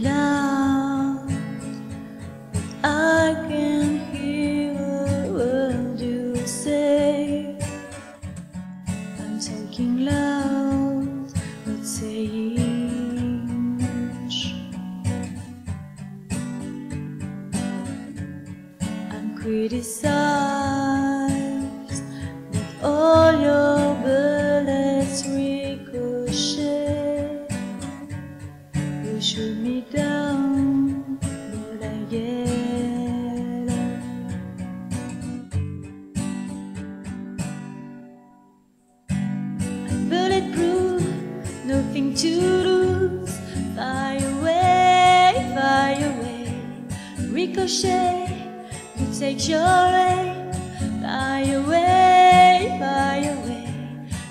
love. I can hear a word you say. I'm talking loud, not saying much. I'm criticized, nothing to lose. Fly away, fly away. Ricochet, you take your aim. Fly away, fly away.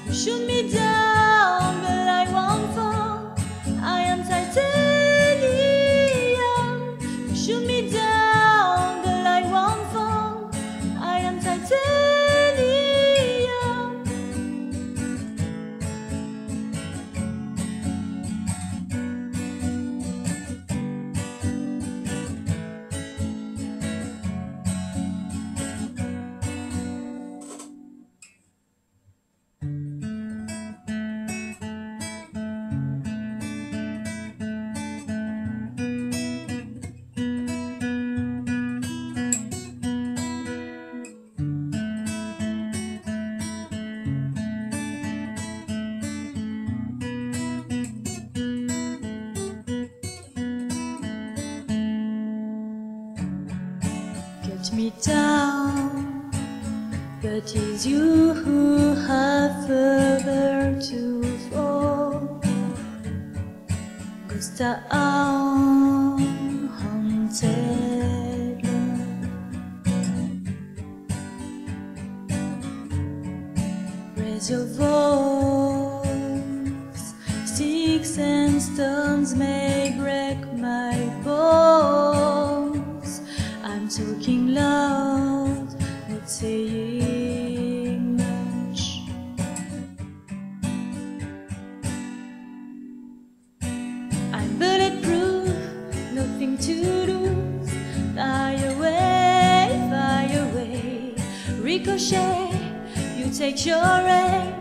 You shoot me down, but I won't fall. I am titanium. You shoot me down, but I won't fall. I am titanium. Me down, but it's you who have further to fall. Ghost town, haunted. Raise your voice, sticks and stones may Ricochet, you take your aim.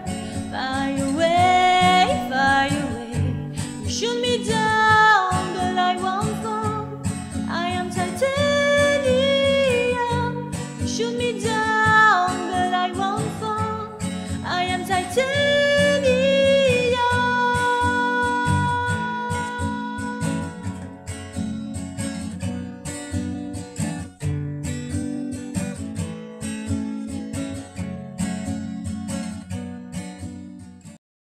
Fly away, fly